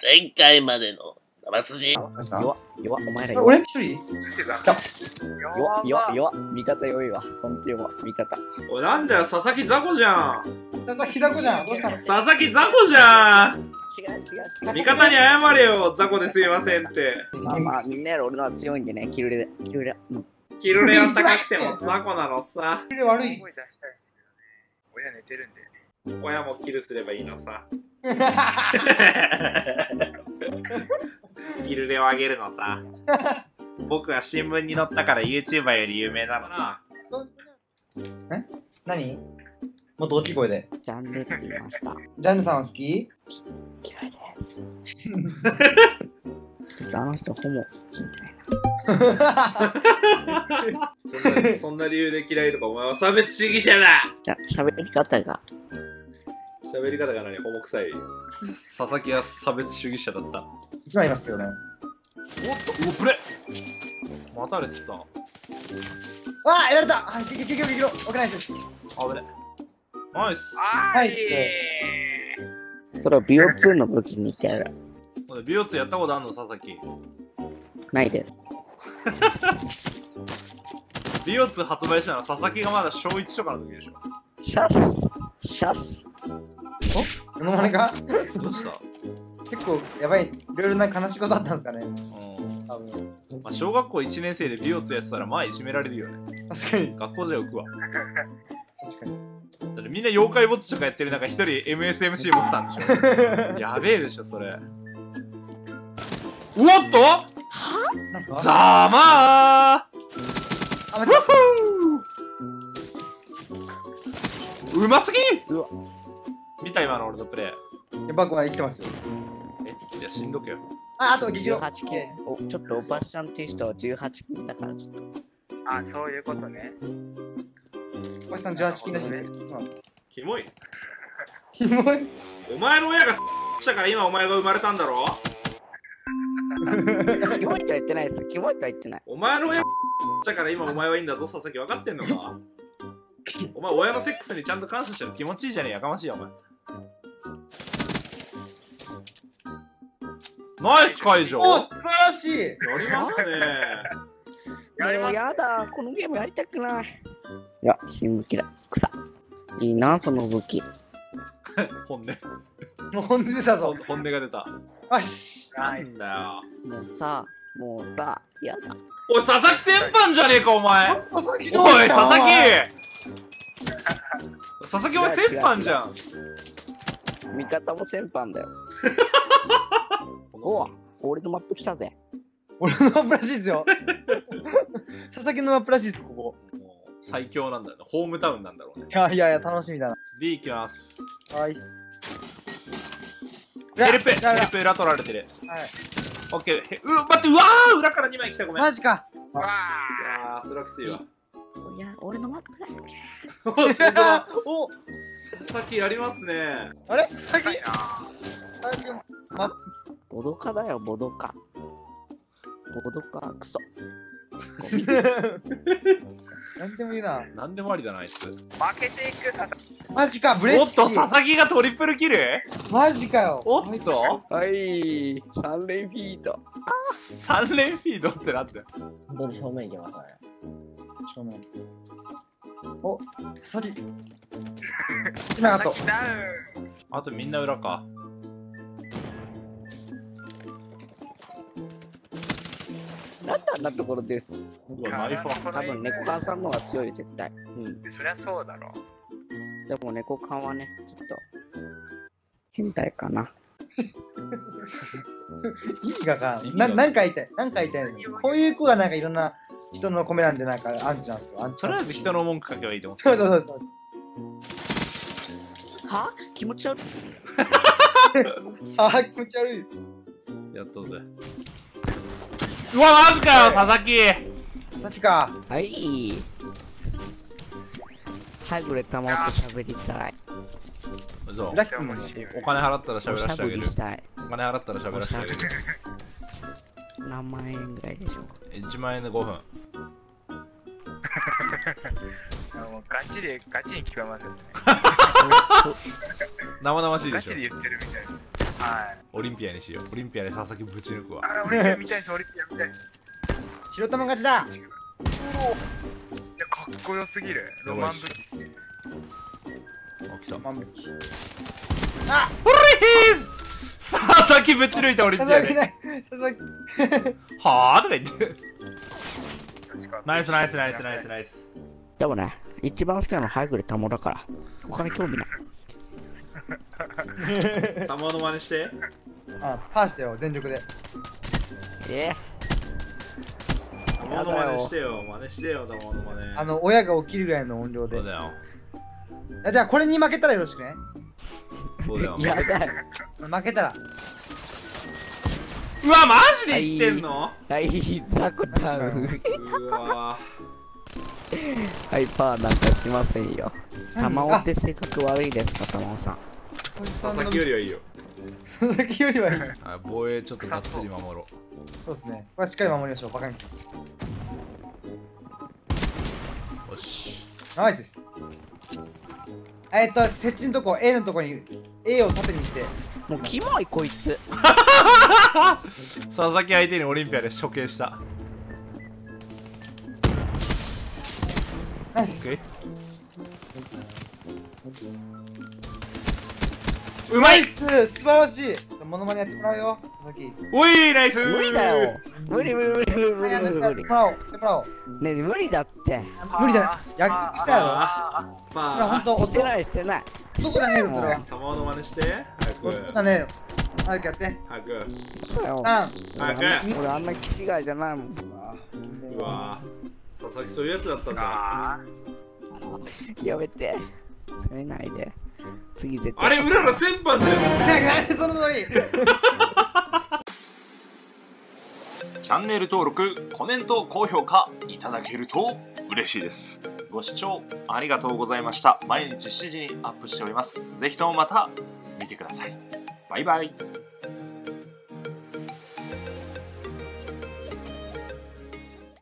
前回までの生筋。弱弱お前ら弱俺一人？弱弱弱味方弱いわ。ほんと弱味方。おいなんだよ佐々木雑魚じゃん。佐々木だこじゃん。どうしたの？佐々木雑魚じゃん。違う違う違う。味方に謝れよ雑魚ですいませんって。まあまあみんなより俺のは強いんでねキルレキルレうん。キルレア高くても雑魚なのさ。キル悪い。声出したいんですけどね。親寝てるんで。親もキルすればいいのさキルレをあげるのさ。僕は新聞に載ったから YouTuber より有名なのさ。え？何？もっと大きい声で。ジャンルって言いました。ジャンヌさんは好き？嫌いです。ちょっとあの人ホモみたいな。そんなそんな理由で嫌いとかお前は差別主義者だ。じゃ喋り方が喋り方が何ホモ臭い佐々木は差別主義者だった一枚いますけどね。おっとうおプレ待たれてたわあ、やられたはい、キキキキキキロ。オッケーナイス。あぶねナイスはいそれを BO2 の武器に言ってやるほんで美容ツやったことあんの佐々木ないです美容ツ発売したのは佐々木がまだ小1とかの時でしょシャスシャスこのまねか？どうした？結構やばい。いろいろな悲しいことあったんですかね。うん。多分。まあ、小学校1年生で美容ツやってたらまあいじめられるよね。確かに。学校じゃ浮くわ。確かに。だってみんな妖怪ウォッチとかやってる中一人 MSMC 持ってたんでしょ。やべえでしょそれ。うおっと？なんすか。ざまあ、ー待って。うますぎ！うわ見た今の俺のプレイ。えバックは生きてますよ。えいやしんどけよ。あ、あと激ロ。18金おちょっとおばっしゃんっていう人は18金だからちょっと。あ、そういうことね。おばさん18金らしいね。キモい。キモい。お前の親が したから今お前が生まれたんだろ？キモいとは言ってないですキモいとは言ってない。お前の親 したから今お前はいいんだぞ佐々木。分かってんのか？お前親のセックスにちゃんと感謝してる気持ちいいじゃねえやかましいよお前ナイス解除お素晴らしい。やりますね。やります。やだこのゲームやりたくない。いや新武器だ。草。いいなその武器。本音。もう本音出たぞ。本。本音が出た。よし。なんナイス。だよ。もうさもうさやだ。おい佐々木先輩じゃねえかお前。おい佐々木。佐々木お前先輩じゃん。味方も先般だよ おわ俺のマップ来たぜ俺のマップらしいですよ。佐々木のマップらしいです、ここ。もう最強なんだよねホームタウンなんだろうねいやいやいや、楽しみだな。D いきますはい。ヘルペやヘルペ裏取られてるはい。オッケーへう待ってうわー裏から2枚来たごめんいマジか。わやーそれはきついわいや俺のマップだよお佐々木やりますねあれ？ー。佐々木臭いな。ボドカだよボドカボドカクソ なんでもいいな。なんでもありだなあいつ負けていく佐々木。マジか、ブレッシおっと佐ー。々木がトリプルキルマジかよ。おっと？はい3連フィード3連フィードってなって本当に正面行けますね。正面お、佐々木。一枚あと。あとみんな裏かなところです。多分猫缶さんの方が強い絶対。うん。そりゃそうだろ。でも猫缶はねちょっと変態かな。意味がわからん。な何回言いたい。何回言いたいの。こういう子がなんかいろんな人の米なんでなんかアンチなんですよ。アンチとりあえず人の文句書けばいいと思って。そうそうそうそう。は？気持ち悪い。あー気持ち悪い。やったぜうわマジかよ佐々木。佐々木か。はい。はぐれたまと喋りたい。そう。ラッキーもお金払ったらお喋らしゃぶせてあげる。りしたい。お金払ったら喋らせてあげる。何万円ぐらいでしょうか？1万円で5分。もうガチで、ガチに聞こえますよね。生々しいでしょ。ガチで言ってるみたいな。はい。オリンピアにしよう。オリンピアで佐々木ぶち抜くわ。あオリンピア見たいですオリンピア。見たい白玉勝ちだ。いやかっこよすぎる。ロマン武器。っすねあ！来た万引きあ佐々木ぶち抜いたオリンピアで。佐々木ない佐々木。はあとか言って。ナイスナイスナイスナイスナイス。でもね、一番好きなのは早くでタモだから。他に興味ない。玉の真似して。あパーしてよ全力で。え玉の真似してよ真似してよ玉の真似。あの親が起きるぐらいの音量で。そうだよ。あじゃあこれに負けたらよろしくね。そうだよ。ー、やだ。よ。負けたら。うわマジで言ってんの？はい、ザコタウ。ン。うわ。はい、パーなんかしませんよ。タマオって性格悪いですか、タマオさん。佐々木よりはいいよ。佐々木よりはいい。はい防衛ちょっとがっつり守ろそうですね。これはしっかり守りましょう。バカに。うよし。ナイスです。えっと設置のとこ A のとこに A を縦にして。もうキモいこいつ。佐々木相手にオリンピアで処刑した。ナイスです。OK うまい。素晴らしい。モノマネやってもらうよ。佐々木。おいナイス。無理だよ。無理無理無理無理無はいやって理無理も。らおう。やってもらおう。ねえ無理だって。無理じゃない。約束したやろあ。ーほんまとしてないしてない。どこじゃねえよそれは。あ玉の真似して。早どこくじゃね。えよ早くやって。早く。早く俺あ。んな俺あんな騎士街じゃないもん。うわ佐々木そういうやつだったんだ。あやめて。責めないで。次絶対。あれうらら先般じゃんなんでそのノリチャンネル登録コメント高評価いただけると嬉しいです。ご視聴ありがとうございました。毎日7時にアップしております。ぜひともまた見てください。バイバイ